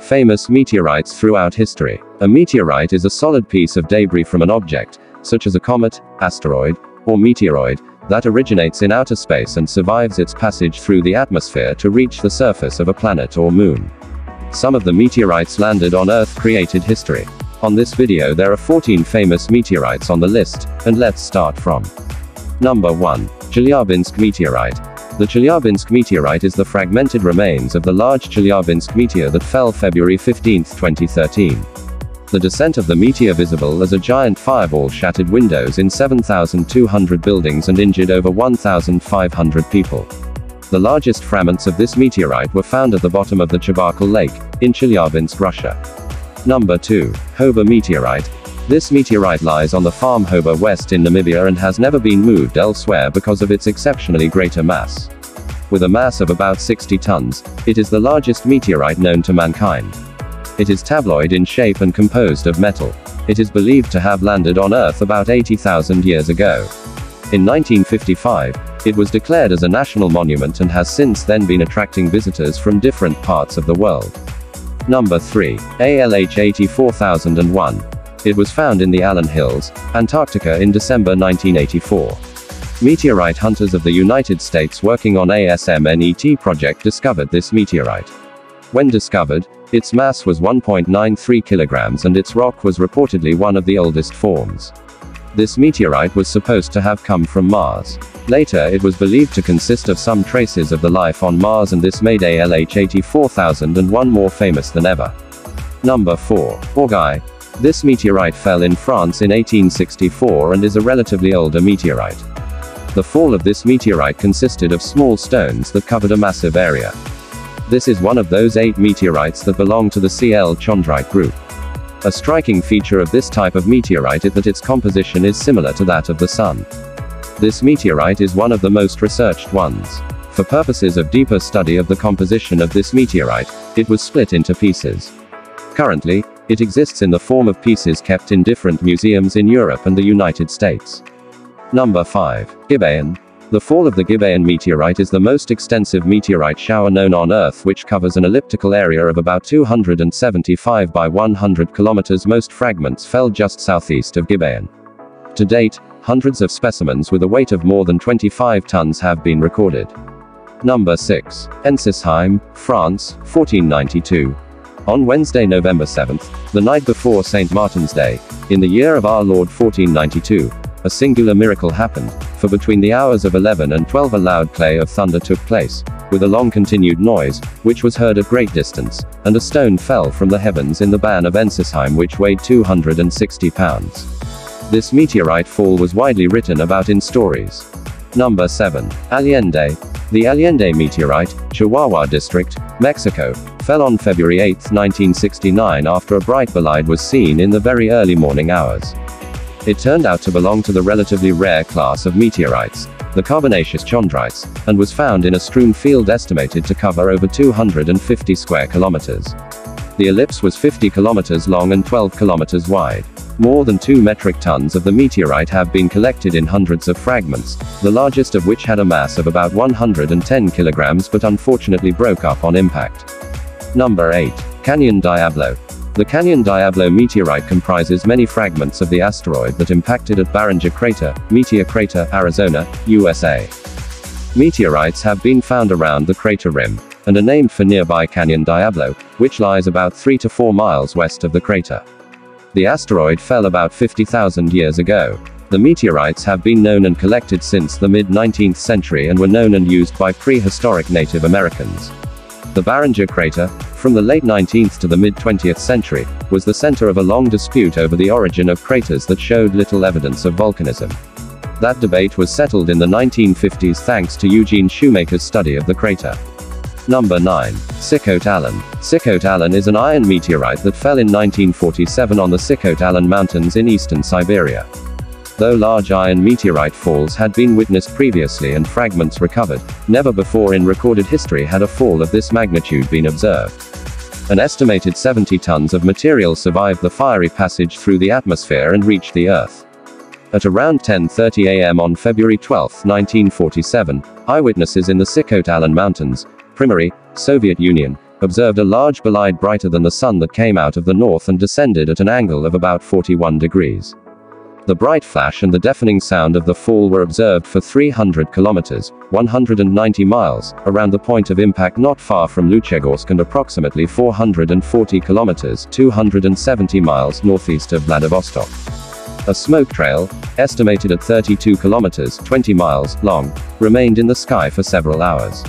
Famous meteorites throughout history. A meteorite is a solid piece of debris from an object, such as a comet, asteroid, or meteoroid, that originates in outer space and survives its passage through the atmosphere to reach the surface of a planet or moon. Some of the meteorites landed on Earth created history. On this video there are 14 famous meteorites on the list, and let's start from. Number 1. Chelyabinsk meteorite. The Chelyabinsk meteorite is the fragmented remains of the large Chelyabinsk meteor that fell February 15, 2013. The descent of the meteor visible as a giant fireball shattered windows in 7,200 buildings and injured over 1,500 people. The largest fragments of this meteorite were found at the bottom of the Chebarkul Lake, in Chelyabinsk, Russia. Number 2. Hoba meteorite. This meteorite lies on the farm Hoba West in Namibia and has never been moved elsewhere because of its exceptionally greater mass. With a mass of about 60 tons, it is the largest meteorite known to mankind. It is tabloid in shape and composed of metal. It is believed to have landed on Earth about 80,000 years ago. In 1955, it was declared as a national monument and has since then been attracting visitors from different parts of the world. Number 3. ALH 84001. It was found in the Allan Hills, Antarctica in December 1984. Meteorite hunters of the United States working on ANSMET project discovered this meteorite. When discovered, its mass was 1.93 kilograms and its rock was reportedly one of the oldest forms. This meteorite was supposed to have come from Mars. Later it was believed to consist of some traces of the life on Mars and this made ALH 84001 more famous than ever. Number 4. Orgueil. This meteorite fell in France in 1864 and is a relatively older meteorite. The fall of this meteorite consisted of small stones that covered a massive area. This is one of those eight meteorites that belong to the CL chondrite group. A striking feature of this type of meteorite is that its composition is similar to that of the Sun. This meteorite is one of the most researched ones. For purposes of deeper study of the composition of this meteorite, it was split into pieces. Currently, it exists in the form of pieces kept in different museums in Europe and the United States. Number 5. Gibeon. The fall of the Gibeon meteorite is the most extensive meteorite shower known on Earth which covers an elliptical area of about 275 by 100 kilometers. Most fragments fell just southeast of Gibeon. To date, hundreds of specimens with a weight of more than 25 tons have been recorded. Number 6. Ensisheim, France, 1492. On Wednesday, November 7th, the night before St. Martin's Day, in the year of our Lord 1492, a singular miracle happened, for between the hours of 11 and 12 a loud clay of thunder took place, with a long continued noise, which was heard at great distance, and a stone fell from the heavens in the ban of Ensisheim which weighed 260 pounds. This meteorite fall was widely written about in stories. Number 7. Allende. The Allende meteorite, Chihuahua District, Mexico, fell on February 8, 1969 after a bright bolide was seen in the very early morning hours. It turned out to belong to the relatively rare class of meteorites, the carbonaceous chondrites, and was found in a strewn field estimated to cover over 250 square kilometers. The ellipse was 50 kilometers long and 12 kilometers wide. More than 2 metric tons of the meteorite have been collected in hundreds of fragments, the largest of which had a mass of about 110 kilograms but unfortunately broke up on impact. Number 8. Canyon Diablo. The Canyon Diablo meteorite comprises many fragments of the asteroid that impacted at Barringer Crater, Meteor Crater, Arizona, USA. Meteorites have been found around the crater rim, and are named for nearby Canyon Diablo, which lies about 3 to 4 miles west of the crater. The asteroid fell about 50,000 years ago. The meteorites have been known and collected since the mid 19th century and were known and used by prehistoric Native Americans. The Barringer crater, from the late 19th to the mid 20th century, was the center of a long dispute over the origin of craters that showed little evidence of volcanism. That debate was settled in the 1950s thanks to Eugene Shoemaker's study of the crater. Number 9. Sikhote-Alin. Sikhote-Alin is an iron meteorite that fell in 1947 on the Sikhote-Alin Mountains in eastern Siberia. Though large iron meteorite falls had been witnessed previously and fragments recovered, never before in recorded history had a fall of this magnitude been observed. An estimated 70 tons of material survived the fiery passage through the atmosphere and reached the Earth. At around 10:30 a.m. on February 12, 1947, eyewitnesses in the Sikhote-Alin Mountains, Primorye, Soviet Union, observed a large bolide brighter than the sun that came out of the north and descended at an angle of about 41 degrees. The bright flash and the deafening sound of the fall were observed for 300 kilometers, 190 miles, around the point of impact not far from Luchegorsk and approximately 440 kilometers, 270 miles northeast of Vladivostok. A smoke trail, estimated at 32 kilometers, 20 miles, long, remained in the sky for several hours.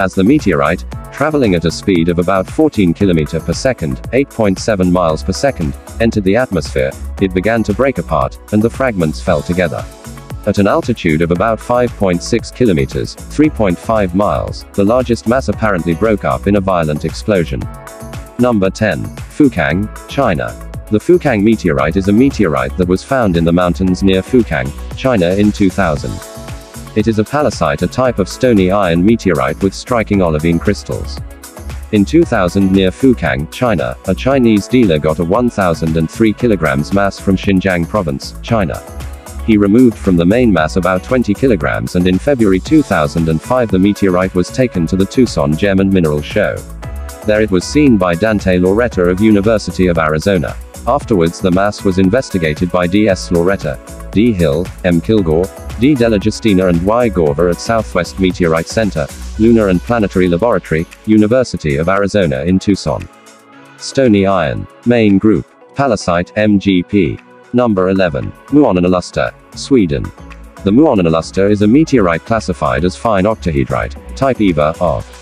As the meteorite, traveling at a speed of about 14 km per second, 8.7 miles per second, entered the atmosphere, it began to break apart, and the fragments fell together. At an altitude of about 5.6 kilometers, 3.5 miles, the largest mass apparently broke up in a violent explosion. Number 10. Fukang, China. The Fukang meteorite is a meteorite that was found in the mountains near Fukang, China in 2000. It is a pallasite, a type of stony iron meteorite with striking olivine crystals. In 2000 near Fukang, China, a Chinese dealer got a 1003 kilograms mass from Xinjiang province, China. He removed from the main mass about 20 kilograms and in February 2005 the meteorite was taken to the Tucson Gem and Mineral Show. There it was seen by Dante Lauretta of University of Arizona. Afterwards the mass was investigated by D.S. Lauretta, D. Hill, M. Killgore, D. Dell'Agostina and Y. Gorver at Southwest Meteorite Center, Lunar and Planetary Laboratory, University of Arizona in Tucson. Stony Iron. Main Group. Pallasite, MGP. Number 11. Muonionalusta, Sweden. The Muonionalusta is a meteorite classified as fine octahedrite, type IVA, of.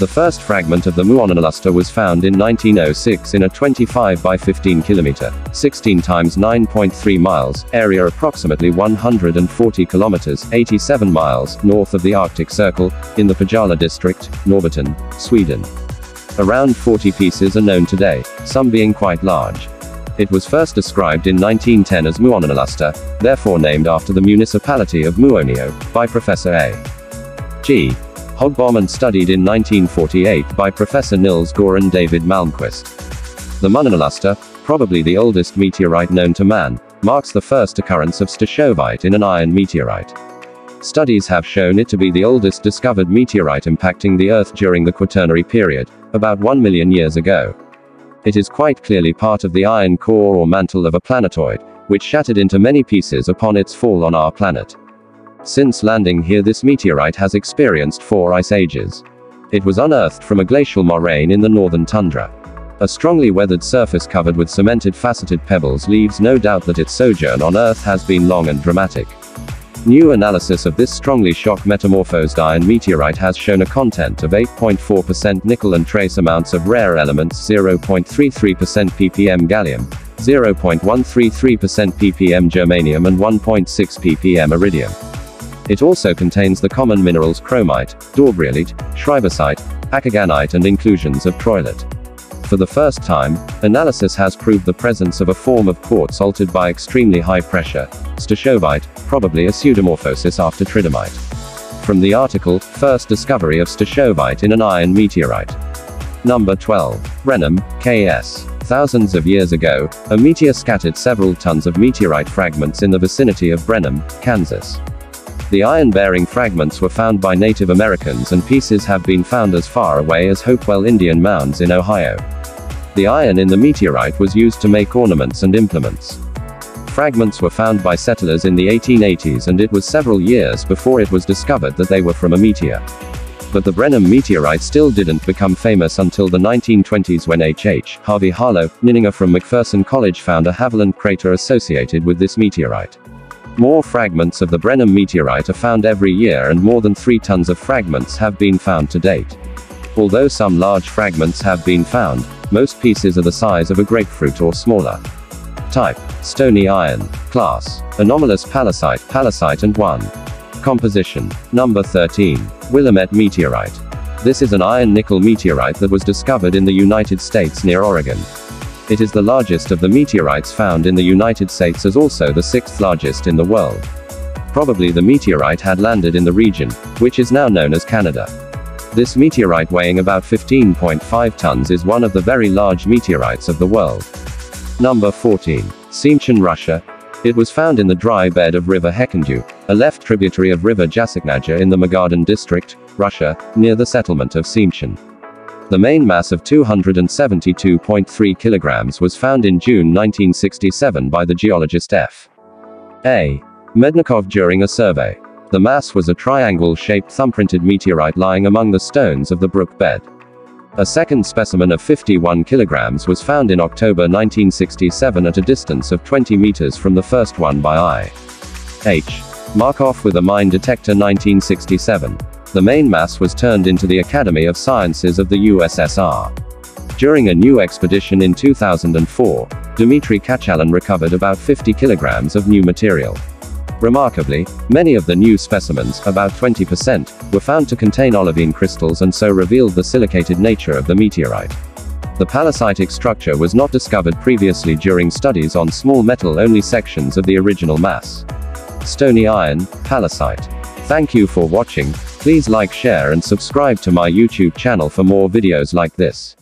The first fragment of the Muonionalusta was found in 1906 in a 25 by 15 kilometer, 16 times 9.3 miles, area approximately 140 kilometers, 87 miles, north of the Arctic Circle, in the Pajala district, Norrbotten, Sweden. Around 40 pieces are known today, some being quite large. It was first described in 1910 as Muonionalusta, therefore named after the municipality of Muonio, by Professor A. G. Högbom and studied in 1948 by Professor Nils Gore and David Malmquist. The Muonionalusta, probably the oldest meteorite known to man, marks the first occurrence of stishovite in an iron meteorite. Studies have shown it to be the oldest discovered meteorite impacting the Earth during the Quaternary period, about 1 million years ago. It is quite clearly part of the iron core or mantle of a planetoid, which shattered into many pieces upon its fall on our planet. Since landing here this meteorite has experienced four ice ages. It was unearthed from a glacial moraine in the northern tundra. A strongly weathered surface covered with cemented faceted pebbles leaves no doubt that its sojourn on Earth has been long and dramatic. New analysis of this strongly shock metamorphosed iron meteorite has shown a content of 8.4% nickel and trace amounts of rare elements 0.33% ppm gallium, 0.133% ppm germanium and 1.6 ppm iridium. It also contains the common minerals chromite, daubreelite, schreibersite, akaganite and inclusions of troilite. For the first time, analysis has proved the presence of a form of quartz altered by extremely high pressure, stishovite, probably a pseudomorphosis after tridymite. From the article, First Discovery of Stishovite in an Iron Meteorite. Number 12. Brenham, K.S. Thousands of years ago, a meteor scattered several tons of meteorite fragments in the vicinity of Brenham, Kansas. The iron-bearing fragments were found by Native Americans and pieces have been found as far away as Hopewell Indian Mounds in Ohio. The iron in the meteorite was used to make ornaments and implements. Fragments were found by settlers in the 1880s and it was several years before it was discovered that they were from a meteor. But the Brenham meteorite still didn't become famous until the 1920s when H.H. Harvey Harlow, Nininger from McPherson College found a Haviland crater associated with this meteorite. More fragments of the Brenham meteorite are found every year and more than 3 tons of fragments have been found to date. Although some large fragments have been found, most pieces are the size of a grapefruit or smaller. Type. Stony iron. Class. Anomalous pallasite, pallasite and 1. Composition. Number 13. Willamette meteorite. This is an iron-nickel meteorite that was discovered in the United States near Oregon. It is the largest of the meteorites found in the United States as also the sixth largest in the world. Probably the meteorite had landed in the region, which is now known as Canada. This meteorite weighing about 15.5 tons is one of the very large meteorites of the world. Number 14. Seymchan, Russia. It was found in the dry bed of River Hekhendu, a left tributary of River Jasyknaja in the Magadan district, Russia, near the settlement of Seymchan. The main mass of 272.3 kilograms was found in June 1967 by the geologist F. A. Mednikov during a survey. The mass was a triangle-shaped thumbprinted meteorite lying among the stones of the brook bed. A second specimen of 51 kilograms was found in October 1967 at a distance of 20 meters from the first one by I. H. Markov with a mine detector 1967. The main mass was turned into the Academy of Sciences of the USSR. During a new expedition in 2004, Dmitry Kachalin recovered about 50 kilograms of new material. Remarkably, many of the new specimens, about 20%, were found to contain olivine crystals and so revealed the silicated nature of the meteorite. The pallasitic structure was not discovered previously during studies on small metal-only sections of the original mass. Stony iron, pallasite. Thank you for watching, Please like share and subscribe to my YouTube channel for more videos like this.